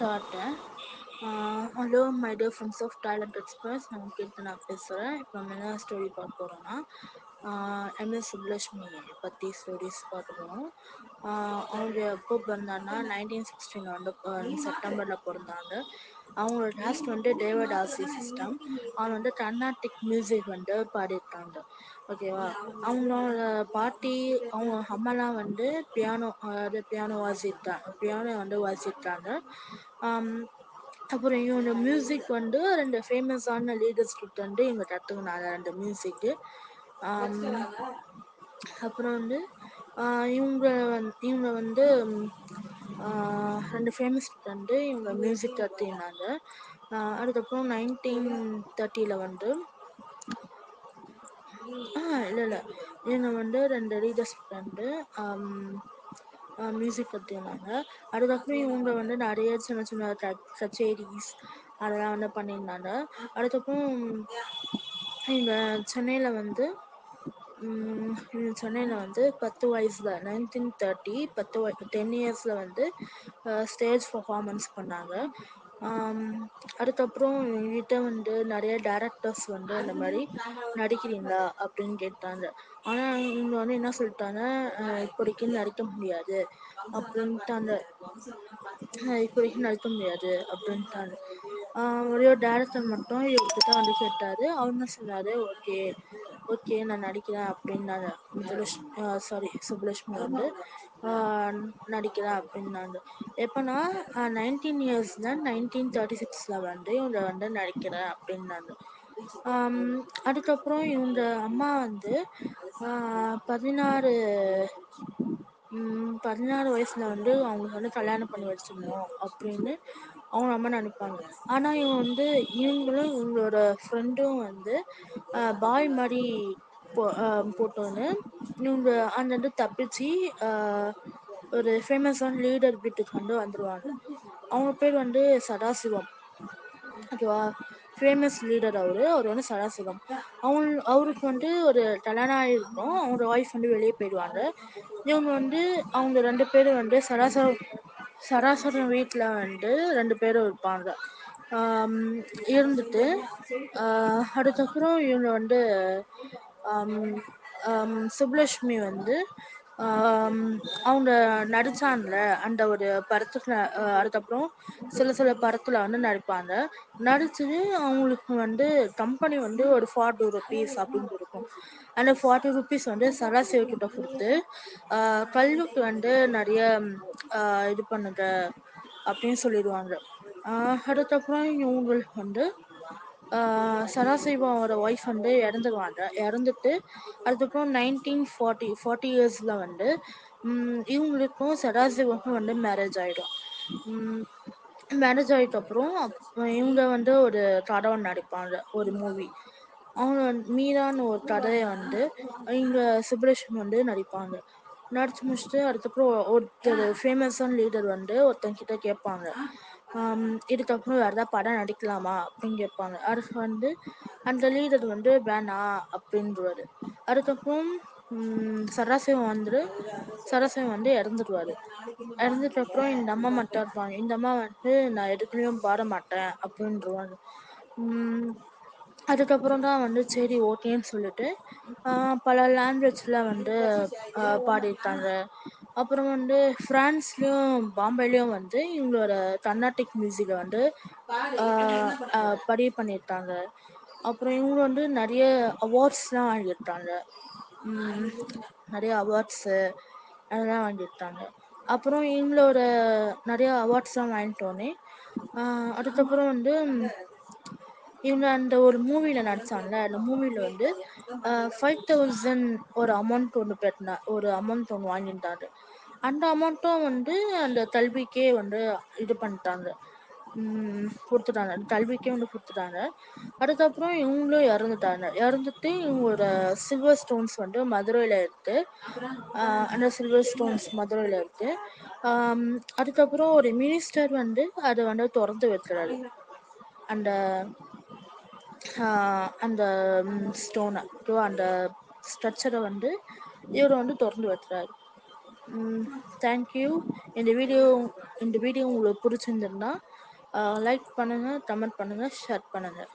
Start hello my dear friends of talent express நான் கீர்த்தனா நான் பேசுகிறேன் இப்போ நம்ம என்ன ஸ்டோரி பார்க்க போகிறோன்னா எம்எஸ் சுப்லட்சுமி பற்றி ஸ்டோரிஸ் பார்க்க போகிறோம் அவங்க எப்போ பிறந்தாங்கன்னா நைன்டீன் சிக்ஸ்டீன் வந்து செப்டம்பரில் பிறந்தாங்க. அவங்களோட லாஸ்ட் வந்து டேவிட் ஆசி சிஸ்டம் அவங்க வந்து கர்நாடிக் மியூசிக் வந்து பாடியிருக்காங்க. ஓகேவா அவங்களோட பாட்டி அவங்க அம்மாலாம் வந்து பியானோ அதாவது பியானோ வாசிட்டாங்க பியானோ வந்து வாசிட்டாங்க அப்புறம் இவங்க மியூசிக் வந்து ரெண்டு ஃபேமஸான லீடர்ஸ் கிட்ட வந்து இவங்க கற்றுக்கினாங்க ரெண்டு மியூசிக்கு அப்புறம் வந்து இவங்க வந்து இவங்க வந்து ரெண்டு ஃபேமஸ் கிட்ட வந்து இவங்க மியூசிக் கற்றுக்கினாங்க அதுக்கப்புறம் நைன்டீன் தேர்ட்டியில் வந்து ஆ இல்லை இல்லை. இவங்க வந்து ரெண்டு லீடர்ஸ் வந்து மியூசிக் கற்றுக்கினாங்க அதுக்கப்புறம் இவங்க வந்து நிறைய சின்ன சின்ன க கச்சேரிஸ் அதெல்லாம் வந்து பண்ணியிருந்தாங்க. அதுக்கப்புறம் இவங்க சென்னையில் வந்து சென்னையில் வந்து பத்து வயசில் நைன்டீன் தேர்ட்டி பத்து வய டென் இயர்ஸில் வந்து ஸ்டேஜ் பர்ஃபார்மன்ஸ் பண்ணாங்க. அதுக்கப்புறம் என்கிட்ட வந்து நிறைய டேரக்டர்ஸ் வந்து அந்த மாதிரி நடிக்கிறீங்களா அப்படின்னு கேட்டாங்க. ஆனால் இவங்க வந்து என்ன சொல்லிட்டாங்க அஹ் இப்போதைக்கு நடிக்க முடியாது அப்படின்ட்டாங்க. அஹ் இப்போதைக்கு நடிக்க முடியாது அப்படின்ட்டாங்க. ஒரே ஒரு டேரக்டர் மட்டும் இவர்கிட்ட வந்து கேட்டாரு. அவர் என்ன ஓகே ஓகே நான் நடிக்கிறேன் அப்படின்னாங்க. சாரி சுப்லட்சுமி வந்து. ஆஹ் நடிக்கிறேன் அப்படின்னாங்க எப்போனா நைன்டீன் இயர்ஸ் தான் நைன்டீன் தேர்ட்டி சிக்ஸில் வந்து இவங்க வந்து நடிக்கிறேன் அப்படின்னாங்க அதுக்கப்புறம் இவங்க அம்மா வந்து பதினாறு பதினாறு வயசுல வந்து அவங்களுக்கு வந்து கல்யாணம் பண்ணி வச்சிடணும் அப்படின்னு அவங்க அம்மா நினைப்பாங்க. ஆனால் இவங்க வந்து இவங்களும் இவங்களோட ஃப்ரெண்டும் வந்து பாய் மாதிரி போ போட்டோன்னு. இவங்க அங்கேருந்து தப்பிச்சு ஒரு ஃபேமஸான லீடர் வீட்டுக்கு வந்து வந்துடுவாங்க அவங்க பேர் வந்து சதாசிவம். ஓகேவா? ஃபேமஸ் லீடர் அவர். அவர் வந்து சதாசிவம். அவங்க அவருக்கு வந்து ஒரு தலைநாய் இருக்கும் அவங்க ஒய்ஃப் வந்து வெளியே போயிடுவாங்க. இவங்க வந்து அவங்க ரெண்டு பேரும் வந்து சராசர சராசரம் வீட்டில் வந்து ரெண்டு பேரும் இருப்பாங்க. இருந்துட்டு அதுக்கப்புறம் இவங்க வந்து சுப்லட்சுமி வந்து அவங்க நடிச்சாங்கல அந்த ஒரு படத்துக்கு அதுக்கப்புறம் சில சில படத்துல வந்து நடிப்பாங்க. நடிச்சது அவங்களுக்கு வந்து கம்பெனி வந்து ஒரு ஃபார்ட்டி ருபீஸ் அப்படின்னு இருக்கும் அந்த ஃபார்ட்டி ருபீஸ் வந்து சராசரி கிட்ட கொடுத்து கல்விக்கு வந்து நிறைய இது பண்ணுங்க அப்படின்னு சொல்லிடுவாங்க. அதுக்கப்புறம் இவங்களுக்கு வந்து சதாசிவமோட ஒய்ஃப் வந்து இறந்துருவாங்க. இறந்துட்டு அதுக்கப்புறம் நைன்டீன் ஃபார்ட்டி ஃபார்ட்டி இயர்ஸில் வந்து இவங்களுக்கும் சதாசிவமுக்கும் வந்து மேரேஜ் ஆகிடும் மேரேஜ் ஆகிட்டப்புறம் இவங்க வந்து ஒரு கதை நடிப்பாங்க ஒரு மூவி அவங்க வந்து மீரான்னு ஒரு கதையை வந்து இங்கே சுப்புலட்சுமி வந்து நடிப்பாங்க. நடிச்சு முடிச்சுட்டு அதுக்கப்புறம் ஒருத்தர் ஃபேமஸான லீடர் வந்து ஒருத்தங்க கிட்ட கேட்பாங்க இதுக்கப்புறம் வேறு ஏதாவது படம் நடிக்கலாமா அப்படின்னு கேட்பாங்க. அதுக்கு வந்து அந்த லீடர் வந்து வேணாம் அப்படின்றவாரு. அதுக்கப்புறம் சராசிவம் வந்து சதாசிவம் வந்து இறந்துடுவாரு இறந்துட்ட அப்புறம் இந்த அம்மா மட்டும் இருப்பாங்க. இந்த அம்மா வந்து நான் எதுக்குலேயும் பாட மாட்டேன் அப்படின்றவாங்க. அதுக்கப்புறம் தான் வந்து சரி ஓகேன்னு சொல்லிட்டு பல லாங்குவேஜில் வந்து ஆஹ் பாடியிருக்காங்க. அப்புறம் வந்து ஃப்ரான்ஸ்லேயும் பாம்பேலையும் வந்து இவங்களோட கர்நாடிக் மியூசிக்கை வந்து பதிவு பண்ணியிருக்காங்க. அப்புறம் இவங்க வந்து நிறைய அவார்ட்ஸ்லாம் வாங்கியிருக்காங்க. நிறைய அவார்ட்ஸு அதெல்லாம் வாங்கியிருக்காங்க. அப்புறம் இவங்களோட நிறைய அவார்ட்ஸ்லாம் வாங்கிட்டோன்னே அதுக்கப்புறம் வந்து இவங்க அந்த ஒரு மூவியில் நடித்தான்ல அந்த மூவியில் வந்து ஃபைவ் தௌசண்ட் ஒரு அமௌண்ட் ஒன்று கட்டினா ஒரு அமௌண்ட் ஒன்று வாங்கியிருந்தாங்க. அந்த அமௌண்ட்டும் வந்து அந்த கல்விக்கே வந்து இது பண்ணிட்டாங்க. கொடுத்துட்டாங்க. கல்விக்கே வந்து கொடுத்துட்டாங்க. அதுக்கப்புறம் இவங்களும் இறந்துட்டாங்க. இறந்துட்டு இவங்களோட சில்வர் ஸ்டோன்ஸ் வந்து மதுரையில் இருக்கு. அந்த சில்வர் ஸ்டோன்ஸ் மதுரையில் இருக்கு. அதுக்கப்புறம் ஒரு மினிஸ்டர் வந்து அதை வந்து திறந்து வைக்கிறாரு. அந்த அந்த ஸ்டோனை ஓகேவா அந்த ஸ்ட்ரக்சரை வந்து இவர் வந்து திறந்து வைக்கிறாரு. தேங்க்யூ இந்த வீடியோ இந்த வீடியோ உங்களுக்கு பிடிச்சிருந்துருந்தா லைக் பண்ணுங்கள் கமெண்ட் பண்ணுங்கள் ஷேர் பண்ணுங்கள்